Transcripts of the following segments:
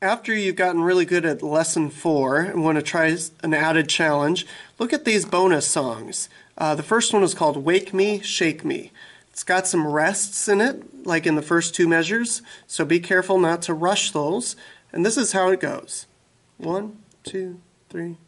After you've gotten really good at lesson four and want to try an added challenge, look at these bonus songs. Uh, the first one is called Wake Me, Shake Me. It's got some rests in it, like in the first two measures, so be careful not to rush those. And this is how it goes. One, two, three,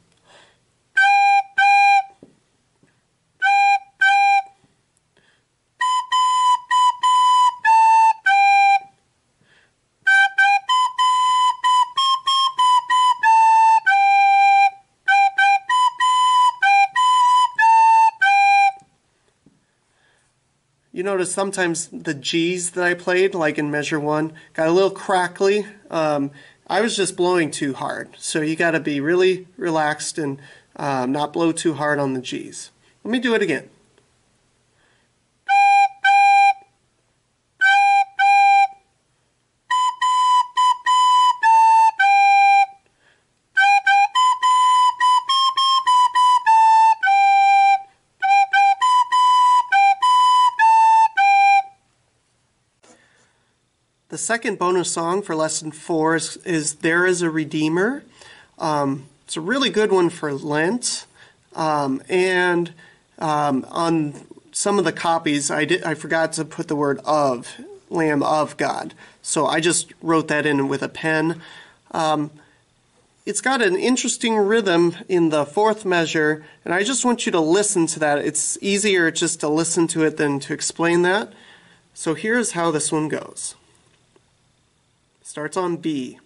You notice sometimes the G's that I played, like in measure one, got a little crackly. Um, I was just blowing too hard. So you got to be really relaxed and um, not blow too hard on the G's. Let me do it again. The second bonus song for lesson four is, is There is a Redeemer. Um, it's a really good one for Lent. Um, and um, on some of the copies, I, did, I forgot to put the word of, Lamb of God. So I just wrote that in with a pen. Um, it's got an interesting rhythm in the fourth measure, and I just want you to listen to that. It's easier just to listen to it than to explain that. So here's how this one goes. Starts on B.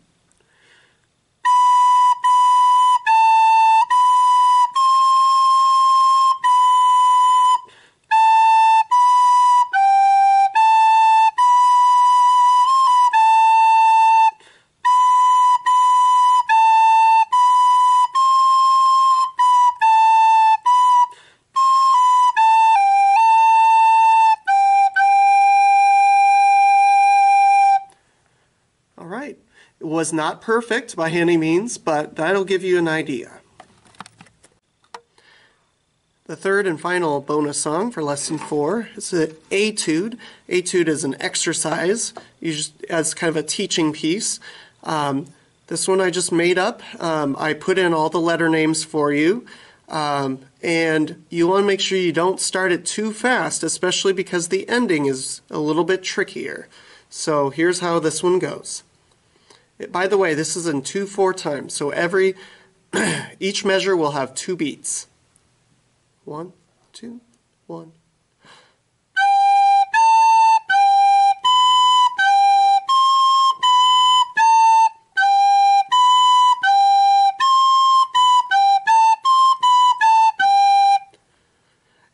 It was not perfect by any means, but that'll give you an idea. The third and final bonus song for lesson four is an etude. Etude is an exercise as kind of a teaching piece. Um, this one I just made up. Um, I put in all the letter names for you. Um, and you want to make sure you don't start it too fast, especially because the ending is a little bit trickier. So here's how this one goes. By the way, this is in 2-4 time, so every each measure will have two beats. One, two, one.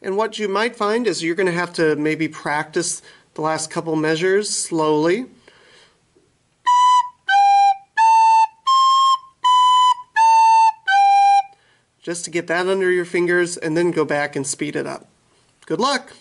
And what you might find is you're going to have to maybe practice the last couple measures slowly. just to get that under your fingers and then go back and speed it up. Good luck!